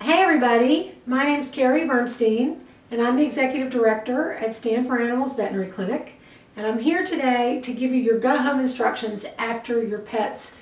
Hey everybody, my name is Carrie Bernstein and I'm the Executive Director at Stand For Animals Veterinary Clinic and I'm here today to give you your go home instructions after your pet's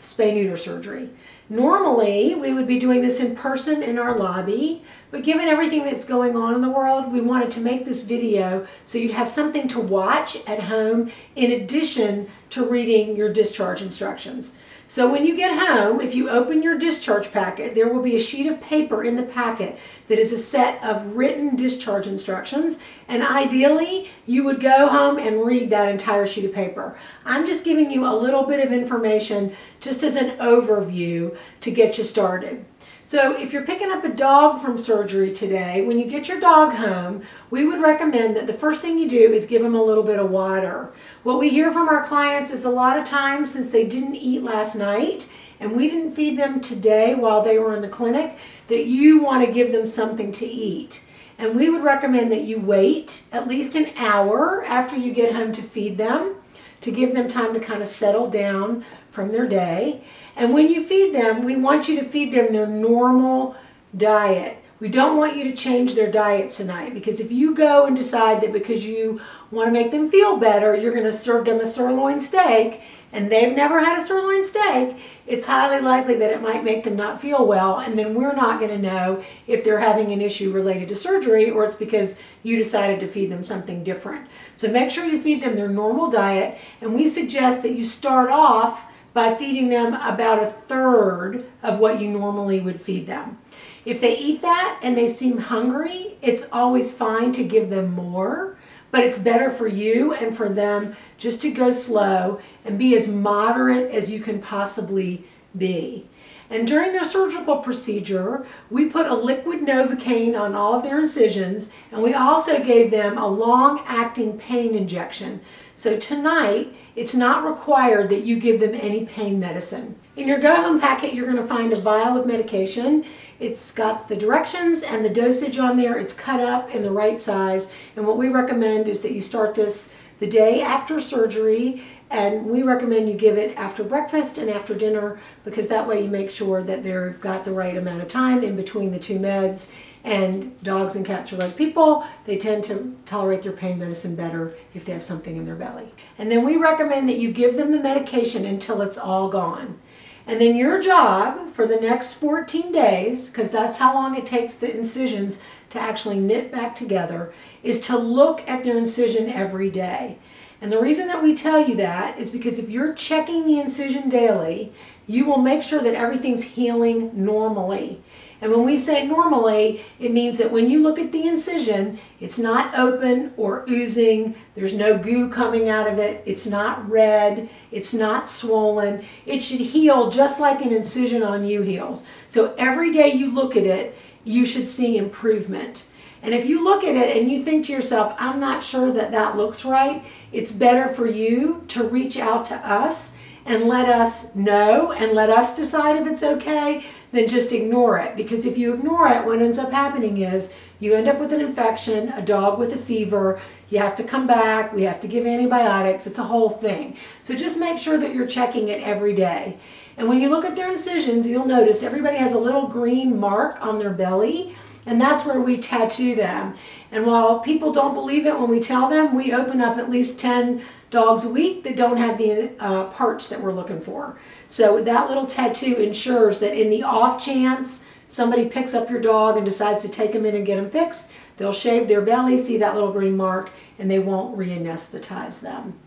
spay neuter surgery. Normally we would be doing this in person in our lobby but given everything that's going on in the world we wanted to make this video so you'd have something to watch at home in addition to reading your discharge instructions. So when you get home, if you open your discharge packet, there will be a sheet of paper in the packet that is a set of written discharge instructions. And ideally, you would go home and read that entire sheet of paper. I'm just giving you a little bit of information just as an overview to get you started. So if you're picking up a dog from surgery today, when you get your dog home, we would recommend that the first thing you do is give them a little bit of water. What we hear from our clients is a lot of times since they didn't eat last night and we didn't feed them today while they were in the clinic, that you want to give them something to eat. And we would recommend that you wait at least an hour after you get home to feed them to give them time to kind of settle down from their day. And when you feed them, we want you to feed them their normal diet. We don't want you to change their diet tonight because if you go and decide that because you want to make them feel better, you're going to serve them a sirloin steak and they've never had a sirloin steak, it's highly likely that it might make them not feel well and then we're not going to know if they're having an issue related to surgery or it's because you decided to feed them something different. So make sure you feed them their normal diet and we suggest that you start off by feeding them about a third of what you normally would feed them. If they eat that and they seem hungry, it's always fine to give them more, but it's better for you and for them just to go slow and be as moderate as you can possibly be. And during their surgical procedure, we put a liquid Novocaine on all of their incisions, and we also gave them a long-acting pain injection. So tonight, it's not required that you give them any pain medicine. In your go-home packet, you're going to find a vial of medication. It's got the directions and the dosage on there. It's cut up in the right size. And what we recommend is that you start this the day after surgery and we recommend you give it after breakfast and after dinner because that way you make sure that they've got the right amount of time in between the two meds and dogs and cats are like people. They tend to tolerate their pain medicine better if they have something in their belly. And then we recommend that you give them the medication until it's all gone. And then your job for the next 14 days, because that's how long it takes the incisions to actually knit back together, is to look at their incision every day. And the reason that we tell you that is because if you're checking the incision daily, you will make sure that everything's healing normally. And when we say normally, it means that when you look at the incision, it's not open or oozing, there's no goo coming out of it, it's not red, it's not swollen. It should heal just like an incision on you heals. So every day you look at it, you should see improvement. And if you look at it and you think to yourself, I'm not sure that that looks right, it's better for you to reach out to us and let us know and let us decide if it's okay than just ignore it. Because if you ignore it, what ends up happening is you end up with an infection, a dog with a fever, you have to come back, we have to give antibiotics, it's a whole thing. So just make sure that you're checking it every day. And when you look at their incisions, you'll notice everybody has a little green mark on their belly, and that's where we tattoo them. And while people don't believe it when we tell them, we open up at least 10 dogs a week that don't have the uh, parts that we're looking for. So that little tattoo ensures that in the off chance somebody picks up your dog and decides to take them in and get them fixed, they'll shave their belly, see that little green mark, and they won't re-anesthetize them.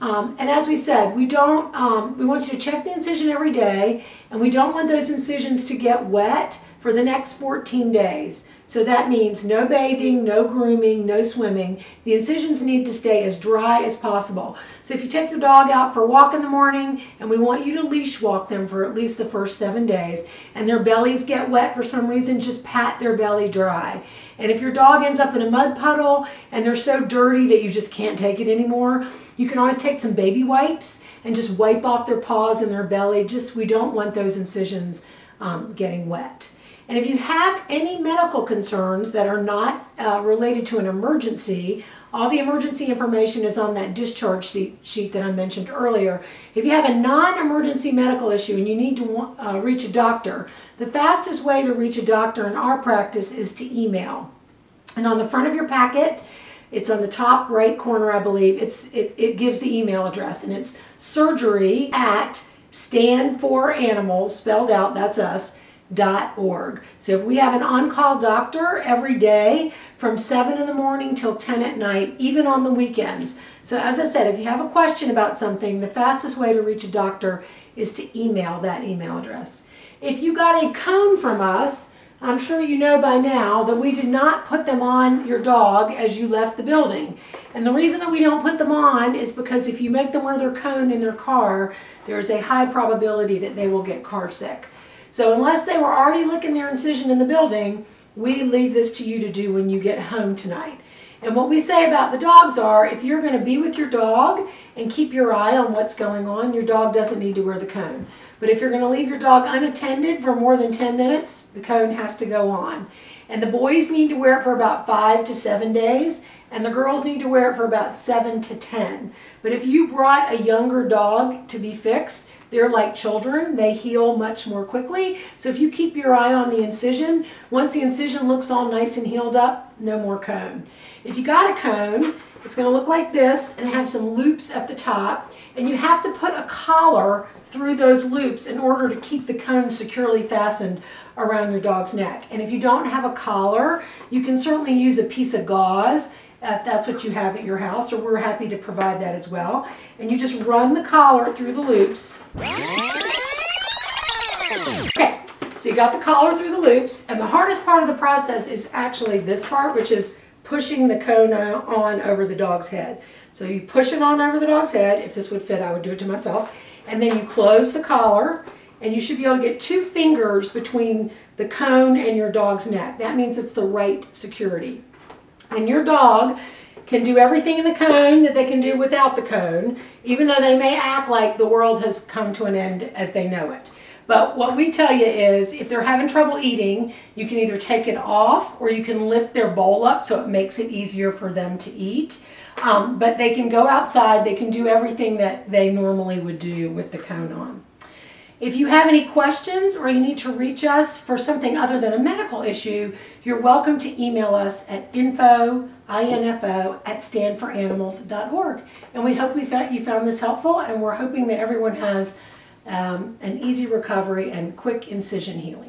Um, and as we said, we don't, um, we want you to check the incision every day, and we don't want those incisions to get wet for the next 14 days. So that means no bathing, no grooming, no swimming. The incisions need to stay as dry as possible. So if you take your dog out for a walk in the morning and we want you to leash walk them for at least the first seven days and their bellies get wet for some reason, just pat their belly dry. And if your dog ends up in a mud puddle and they're so dirty that you just can't take it anymore, you can always take some baby wipes and just wipe off their paws and their belly. Just we don't want those incisions um, getting wet. And if you have any medical concerns that are not uh, related to an emergency, all the emergency information is on that discharge sheet that I mentioned earlier. If you have a non-emergency medical issue and you need to uh, reach a doctor, the fastest way to reach a doctor in our practice is to email. And on the front of your packet, it's on the top right corner, I believe. It's it, it gives the email address, and it's surgery at stand for animals spelled out. That's us org. So if we have an on-call doctor every day from 7 in the morning till 10 at night, even on the weekends. So as I said, if you have a question about something, the fastest way to reach a doctor is to email that email address. If you got a cone from us, I'm sure you know by now that we did not put them on your dog as you left the building. And the reason that we don't put them on is because if you make them wear their cone in their car, there's a high probability that they will get car sick. So unless they were already licking their incision in the building, we leave this to you to do when you get home tonight. And what we say about the dogs are, if you're going to be with your dog and keep your eye on what's going on, your dog doesn't need to wear the cone. But if you're going to leave your dog unattended for more than 10 minutes, the cone has to go on. And the boys need to wear it for about five to seven days, and the girls need to wear it for about seven to 10. But if you brought a younger dog to be fixed, they're like children. They heal much more quickly. So if you keep your eye on the incision, once the incision looks all nice and healed up, no more cone. If you got a cone, it's going to look like this and have some loops at the top. And you have to put a collar through those loops in order to keep the cone securely fastened around your dog's neck. And if you don't have a collar, you can certainly use a piece of gauze Uh, if that's what you have at your house, or we're happy to provide that as well. And you just run the collar through the loops. Okay, so you got the collar through the loops, and the hardest part of the process is actually this part, which is pushing the cone on over the dog's head. So you push it on over the dog's head. If this would fit, I would do it to myself. And then you close the collar, and you should be able to get two fingers between the cone and your dog's neck. That means it's the right security. And your dog can do everything in the cone that they can do without the cone, even though they may act like the world has come to an end as they know it. But what we tell you is if they're having trouble eating, you can either take it off or you can lift their bowl up so it makes it easier for them to eat. Um, but they can go outside, they can do everything that they normally would do with the cone on. If you have any questions or you need to reach us for something other than a medical issue, you're welcome to email us at info, info at standforanimals.org. And we hope we found, you found this helpful and we're hoping that everyone has um, an easy recovery and quick incision healing.